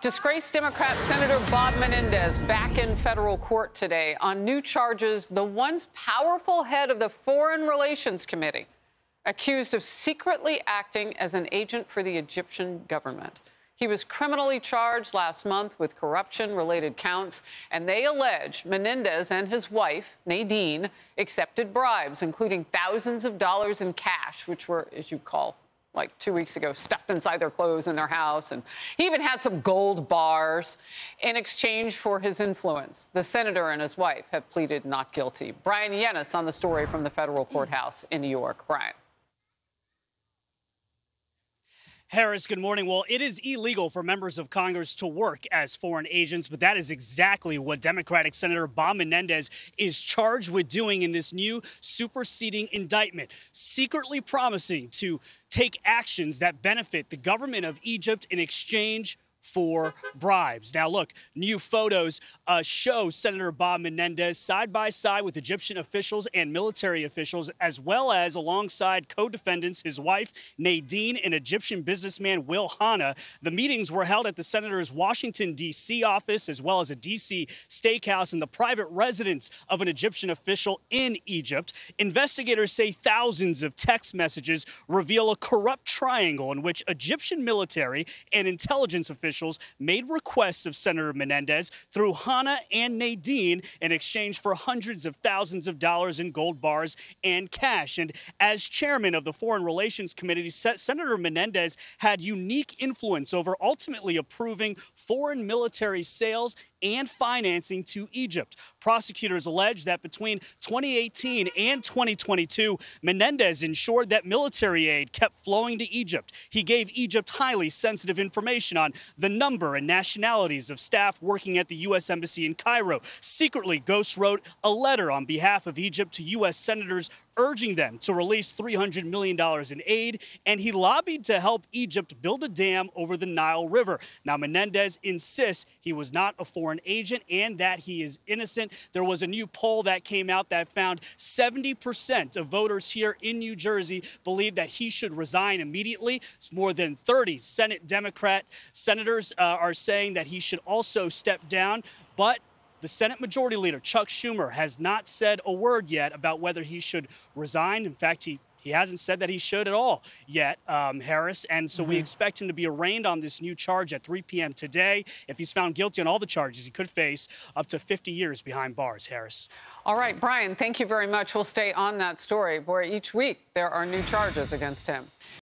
Disgraced Democrat Senator Bob Menendez back in federal court today on new charges. The once powerful head of the Foreign Relations Committee accused of secretly acting as an agent for the Egyptian government. He was criminally charged last month with corruption related counts, and they allege Menendez and his wife, Nadine, accepted bribes, including thousands of dollars in cash, which were, as you call, like two weeks ago, stuffed inside their clothes in their house. And he even had some gold bars in exchange for his influence. The senator and his wife have pleaded not guilty. Bryan Llenas on the story from the federal courthouse in New York. Bryan. Harris, good morning. Well, it is illegal for members of Congress to work as foreign agents, but that is exactly what Democratic Senator Bob Menendez is charged with doing in this new superseding indictment, secretly promising to take actions that benefit the government of Egypt in exchange for bribes. Now, look, new photos uh, show Senator Bob Menendez side by side with Egyptian officials and military officials, as well as alongside co defendants, his wife, Nadine, and Egyptian businessman Wael Hana. The meetings were held at the senator's Washington, D.C. office, as well as a D.C. steakhouse and the private residence of an Egyptian official in Egypt. Investigators say thousands of text messages reveal a corrupt triangle in which Egyptian military and intelligence officials officials made requests of Senator Menendez through Hana and Nadine in exchange for hundreds of thousands of dollars in gold bars and cash. And as chairman of the Foreign Relations Committee, Senator Menendez had unique influence over ultimately approving foreign military sales and financing to Egypt. Prosecutors allege that between 2018 and 2022, Menendez ensured that military aid kept flowing to Egypt. He gave Egypt highly sensitive information on the number and nationalities of staff working at the U.S. Embassy in Cairo. Secretly, Ghost wrote a letter on behalf of Egypt to U.S. senators urging them to release $300 million in aid, and he lobbied to help Egypt build a dam over the Nile River. Now, Menendez insists he was not a foreign agent and that he is innocent. There was a new poll that came out that found 70% of voters here in New Jersey believe that he should resign immediately. It's more than 30 Senate Democrat senators uh, are saying that he should also step down. But the Senate Majority Leader, Chuck Schumer, has not said a word yet about whether he should resign. In fact, he he hasn't said that he should at all yet, um, Harris. And so mm-hmm. we expect him to be arraigned on this new charge at 3 p.m. today. If he's found guilty on all the charges, he could face up to 50 years behind bars, Harris. All right, Bryan, thank you very much. We'll stay on that story where each week there are new charges against him.